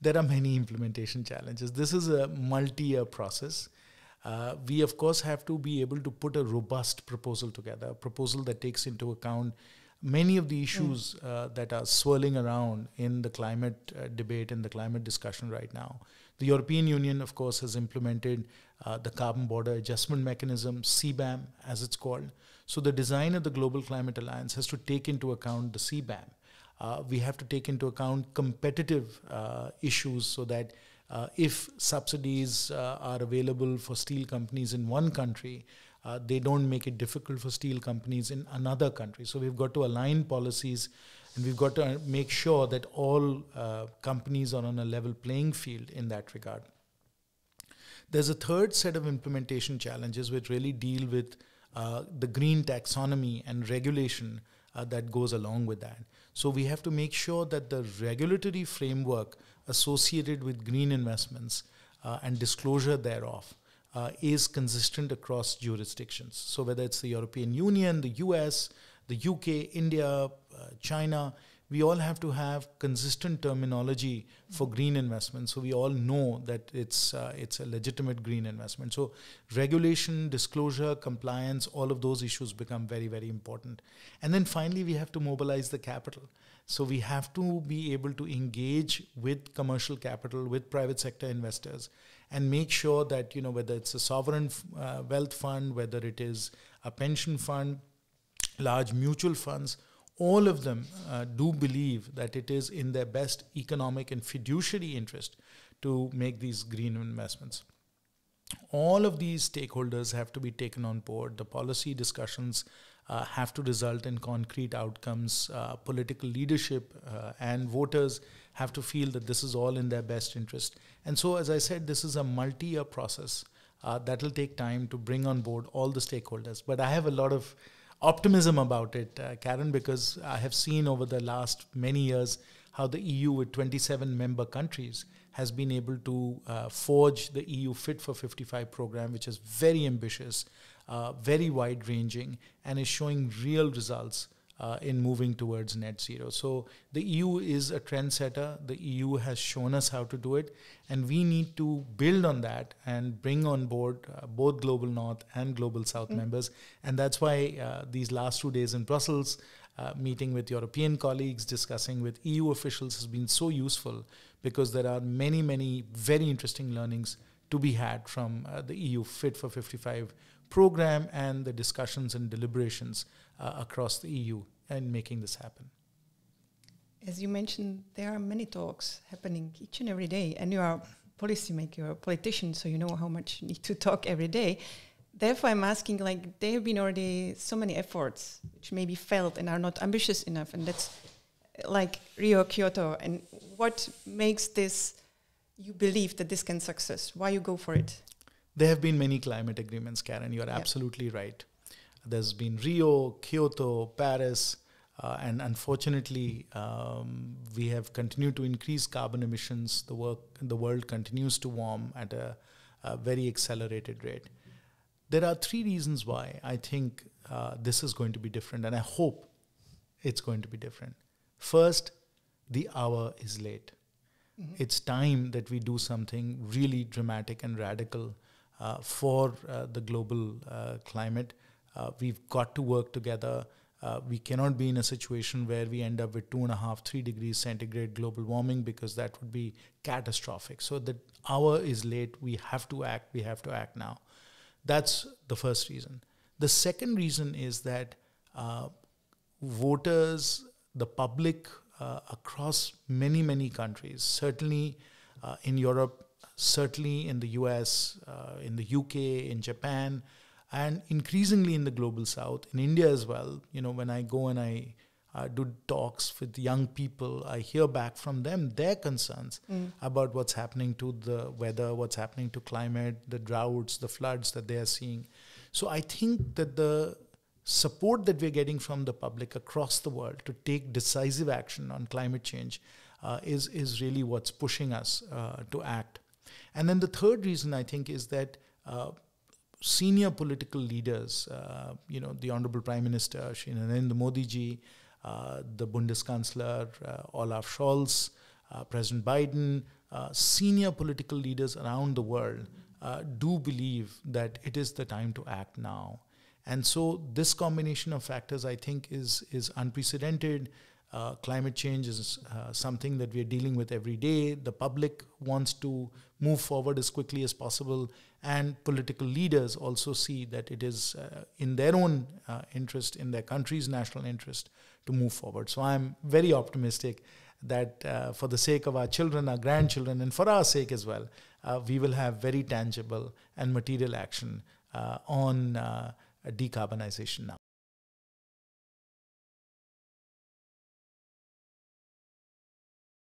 there are many implementation challenges. This is a multi year process. Uh, we, of course, have to be able to put a robust proposal together, a proposal that takes into account many of the issues mm. uh, that are swirling around in the climate uh, debate and the climate discussion right now. The European Union, of course, has implemented uh, the Carbon Border Adjustment Mechanism, CBAM, as it's called. So the design of the Global Climate Alliance has to take into account the CBAM. Uh, we have to take into account competitive uh, issues so that uh, if subsidies uh, are available for steel companies in one country, uh, they don't make it difficult for steel companies in another country. So we've got to align policies and we've got to make sure that all companies are on a level playing field in that regard. There's a third set of implementation challenges which really deal with uh, the green taxonomy and regulation uh, that goes along with that. So we have to make sure that the regulatory framework associated with green investments uh, and disclosure thereof uh, is consistent across jurisdictions. So whether it's the European Union, the US, the UK, India, uh, China, we all have to have consistent terminology for green investment. So we all know that it's uh, it's a legitimate green investment. So regulation disclosure compliance all of those issues become very very important. And then finally we have to mobilize the capital. So we have to be able to engage with commercial capital with private sector investors and make sure that you know whether it's a sovereign uh, wealth fund whether it is a pension fund large mutual funds all of them uh, do believe that it is in their best economic and fiduciary interest to make these green investments. All of these stakeholders have to be taken on board. The policy discussions uh, have to result in concrete outcomes. Uh, political leadership uh, and voters have to feel that this is all in their best interest. And so, as I said, this is a multi year process uh, that will take time to bring on board all the stakeholders. But I have a lot of optimism about it, uh, Karin, because I have seen over the last many years how the EU, with 27 member countries, has been able to uh, forge the EU Fit for 55 program, which is very ambitious, uh, very wide ranging, and is showing real results uh, in moving towards net zero. So the EU is a trendsetter. The EU has shown us how to do it, and we need to build on that and bring on board uh, both Global North and Global South mm. members. And that's why uh, these last two days in Brussels, uh, meeting with European colleagues, discussing with EU officials has been so useful because there are many, many very interesting learnings to be had from uh, the EU Fit for 55 program and the discussions and deliberations uh, across the EU and making this happen. As you mentioned, there are many talks happening each and every day, and you are a policymaker, a politician, so you know how much you need to talk every day. Therefore, I'm asking, like, there have been already so many efforts which maybe failed and are not ambitious enough, and that's like Rio, Kyoto, and what makes this you believe that this can success? Why you go for it? There have been many climate agreements, Karin. You are absolutely right. There's been Rio, Kyoto, Paris, uh, and unfortunately, um, we have continued to increase carbon emissions. The work, the world continues to warm at a, a very accelerated rate. There are three reasons why I think uh, this is going to be different, and I hope it's going to be different. First, the hour is late. Mm-hmm. It's time that we do something really dramatic and radical for uh, the global uh, climate uh, we've got to work together. Uh, we cannot be in a situation where we end up with two and a half, three degrees centigrade global warming because that would be catastrophic. So the hour is late. We have to act. We have to act now. That's the first reason. The second reason is that uh, voters, the public uh, across many, many countries, certainly uh, in Europe, certainly in the US, uh, in the UK, in Japan, and increasingly in the global south in india as well. You know when i go and i uh, do talks with young people i hear back from them their concerns mm. about what's happening to the weather what's happening to climate the droughts the floods that they are seeing. So i think that the support that we're getting from the public across the world to take decisive action on climate change uh, is is really what's pushing us uh, to act and then the third reason i think is that uh, senior political leaders, uh, you know, the Honorable Prime Minister Shri Narendra Modi ji, uh, the Bundeskanzler uh, Olaf Scholz, uh, President Biden, uh, senior political leaders around the world do believe that it is the time to act now. And so this combination of factors, I think, is is unprecedented. Uh, climate change is uh, something that we are dealing with every day. The public wants to move forward as quickly as possible, and political leaders also see that it is uh, in their own uh, interest, in their country's national interest, to move forward. So I'm very optimistic that uh, for the sake of our children, our grandchildren, and for our sake as well, we will have very tangible and material action on decarbonization now.